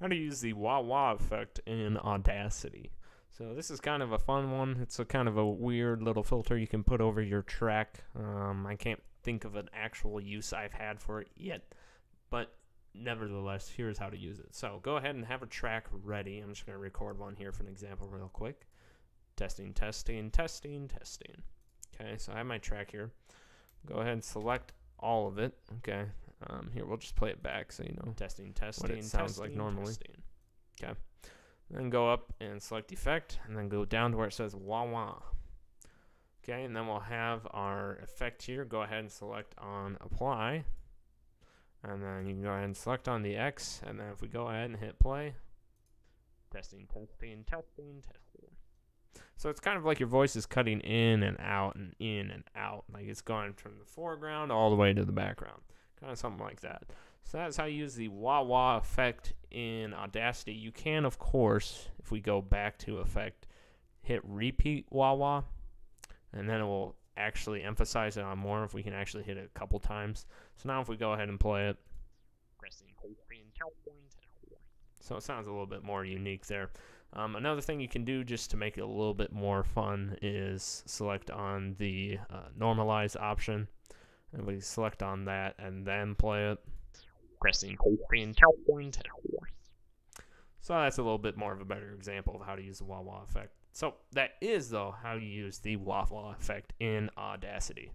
how to use the wah wah effect in Audacity. So this is kind of a fun one. It's a kind of a weird little filter you can put over your track. Um, I can't think of an actual use I've had for it yet, but nevertheless, here's how to use it. So go ahead and have a track ready. I'm just going to record one here for an example real quick. Testing, testing, testing, testing. Okay, so I have my track here. Go ahead and select all of it. Okay, um, here we'll just play it back so you know. Testing, testing, what it sounds testing, like normally. Testing. Okay, then go up and select effect, and then go down to where it says wah wah. Okay, and then we'll have our effect here. Go ahead and select on apply. And then you can go ahead and select on the X. And then if we go ahead and hit play, testing, testing, testing, testing. So it's kind of like your voice is cutting in and out and in and out. Like it's going from the foreground all the way to the background. Kind of something like that. So that's how you use the wah wah effect in Audacity. You can, of course, if we go back to effect, hit repeat wah wah and then it will actually emphasize it on more if we can actually hit it a couple times. So now if we go ahead and play it, so it sounds a little bit more unique there. Um, another thing you can do just to make it a little bit more fun is select on the uh, normalize option. And we select on that and then play it. Pressing So that's a little bit more of a better example of how to use the wah wah effect. So that is though how you use the wah wah effect in Audacity.